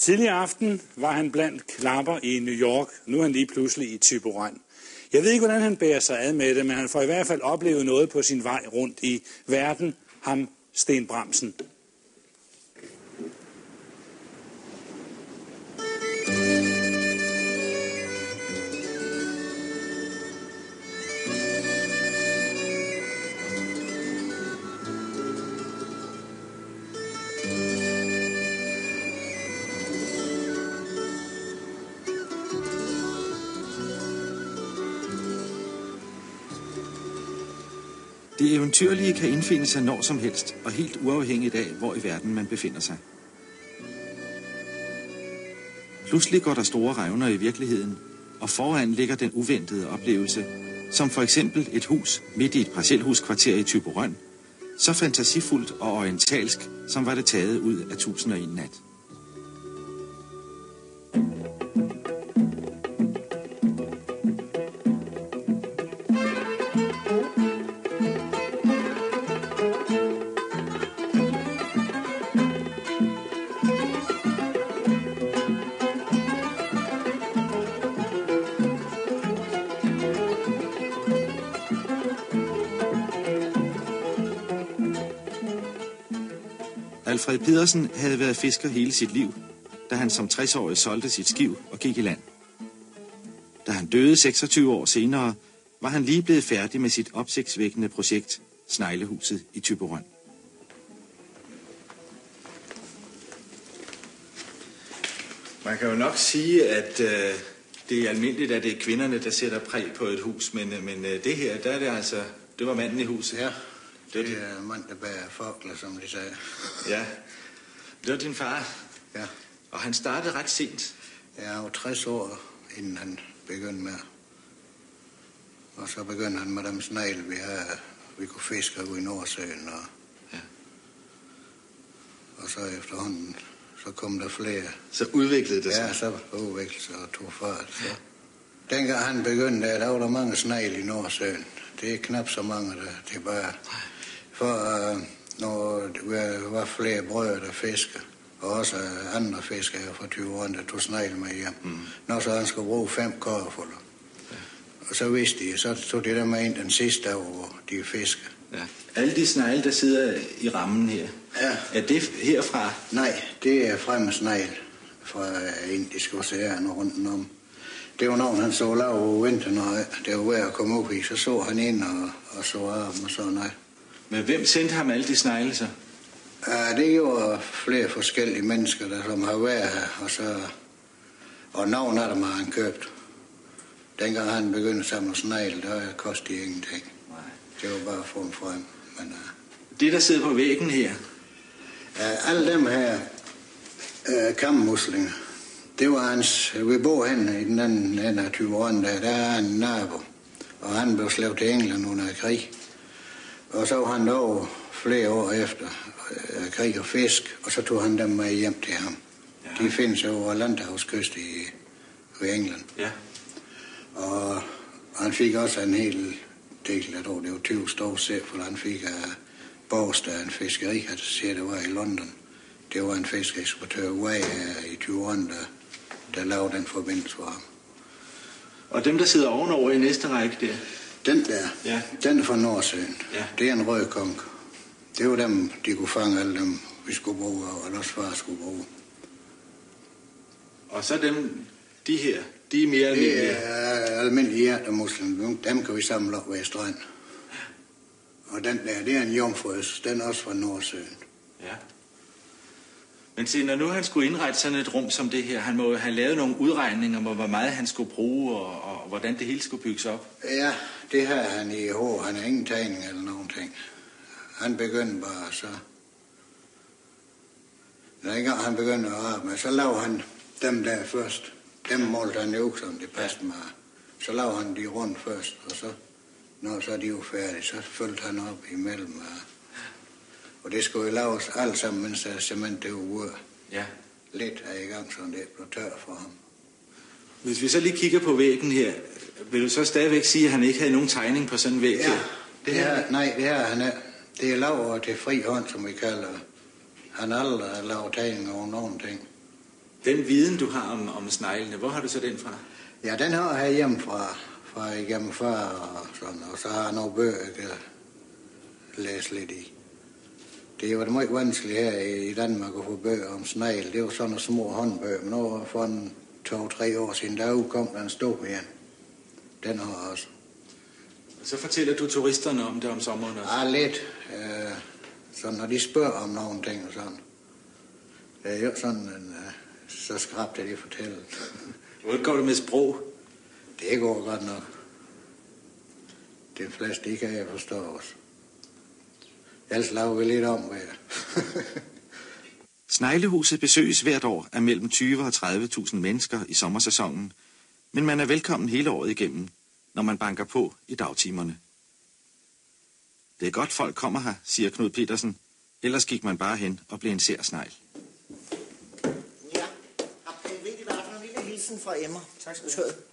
Tidligere aften var han blandt klapper i New York. Nu er han lige pludselig i Typerøn. Jeg ved ikke, hvordan han bærer sig ad med det, men han får i hvert fald oplevet noget på sin vej rundt i verden. Ham, Sten Bramsen. Det eventyrlige kan indfinde sig når som helst, og helt uafhængigt af, hvor i verden man befinder sig. Pludselig går der store revner i virkeligheden, og foran ligger den uventede oplevelse, som for eksempel et hus midt i et parcelhuskvarter i Typerøn, så fantasifuldt og orientalsk, som var det taget ud af tusinder i en nat. Alfred Pedersen havde været fisker hele sit liv, da han som 60-årig solgte sit skiv og gik i land. Da han døde 26 år senere, var han lige blevet færdig med sit opsigtsvækkende projekt, Sneglehuset i Tyberøn. Man kan jo nok sige, at øh, det er almindeligt, at det er kvinderne, der sætter præg på et hus, men, øh, men øh, det her, der er det altså, det var manden i huset. her. Det er det er mand, der bærer fakler, som de sagde. Ja, det var din far, Ja, og han startede ret sent. jeg var 60 år, inden han begyndte med. Og så begyndte han med dem snegle, vi havde. Vi kunne fiske ude i Nordsøen. Og, Ja. og så efterhånden, så kom der flere. Så udviklede det sig. Ja, så udviklede sig og tog fart. Så. Dengang han begyndte, der var der mange snegle i Nordsøen. Det er knap så mange, der tilbage. For uh, når der var flere brødre, der fisker, og også øh, andre fiskere fra 20 år, der tog snegle med hjem. Mm. Når så han skulle bruge fem korfulder. Ja. Og så vidste de, så tog de der med ind den sidste dag, hvor de fisker. Ja. Alle de snegle, der sidder i rammen her, Ja. er det herfra? Nej, det er fremmesnegl fra øh, indiske oceaner rundt om. Det var nogen, han så lav over vinteren, når det var ved at komme op i, så så han ind og, og så af og så nej. Men hvem sendte ham alle de snegle så? Ja, det gjorde flere forskellige mennesker, der som har været her, og så... Og nogle af dem har han købt. Dengang han begyndte at samle snegl, der kostede de ingenting. Nej. Det var bare fundet frem. Men, uh, Det, der sidder på væggen her, Uh, alle dem her uh, kammuslinger, det var hans, vi bor henne i den anden ende af 20 år, der, der er en nabo, og han blev slået til England under krig. Og så var han derovre flere år efter uh, krig og fisk, og så tog han dem med hjem til ham. Ja. De findes over Landhavskyst i, i England. ja. Og han fik også en hel del, jeg tror det var 20 store sæt, for han fik af Borgstad, en fiskeri, at siger, det var i London. Det var en fiskeeksportør, Way i 20'erne, der, der lavede den forbindelse for ham. Og dem, der sidder ovenover i næste række der, Den der, Ja. den er fra Nordsøen. Ja. Det er en rød kong. Det var dem, de kunne fange alle dem, vi skulle bruge, og ellers far skulle bruge. og så dem, de her, de er mere Det almindelige. er almindelige hjertemuslinger. Dem kan vi samle op ved strand. Og den der, det er en jomfrøs. Den er også fra Nordsøen. Ja. Men se, når nu han skulle indrette sådan et rum som det her, han må have lavet nogle udregninger om, hvor meget han skulle bruge, og, og hvordan det hele skulle bygges op. Ja, det har han i H, Han har ingen tegning eller nogen ting. Han begyndte bare så. Når ikke han begyndte at arbejde, så lavede han dem der først. Dem målte han jo som det passede mig. Så lavede han de rundt først, og så, når så de var færdige, så følte han op imellem. Og, og det skulle jo laves alt sammen, mens der cement det var ude. Ja. Lidt er i gang, så det blev tør for ham. Hvis vi så lige kigger på væggen her, vil du så stadigvæk sige, at han ikke havde nogen tegning på sådan en væg Ja, her? det her, nej, det her, han er, det er lavet til fri hånd, som vi kalder. Han har aldrig lavet tegninger over nogen ting. Den viden, du har om, om sneglene, hvor har du så den fra? Ja, den har jeg hjemme fra, fra igennem far og sådan, og så har jeg nogle bøger, jeg kan læse lidt i. Det var det meget vanskeligt her i Danmark at få bøger om snegl. Det var sådan nogle små håndbøger, men over for en to-tre år siden, der udkom der en stor igen. Den har også. Så fortæller du turisterne om det om sommeren også. Ja, lidt. Øh, så når de spørger om nogle ting og sådan. Det er jo sådan, en, øh, så skrabt at de fortæller. Hvordan går det med sprog? Det går godt nok. De fleste, de kan jeg forstå også. Ellers laver vi lidt om, hvad Sneglehuset besøges hvert år af mellem 20 og 30.000 mennesker i sommersæsonen, men man er velkommen hele året igennem, når man banker på i dagtimerne. Det er godt, folk kommer her, siger Knud Petersen. Ellers gik man bare hen og blev en sær snegl. Ja, og ved I hvad for en lille hilsen fra Emma. Tak skal du have.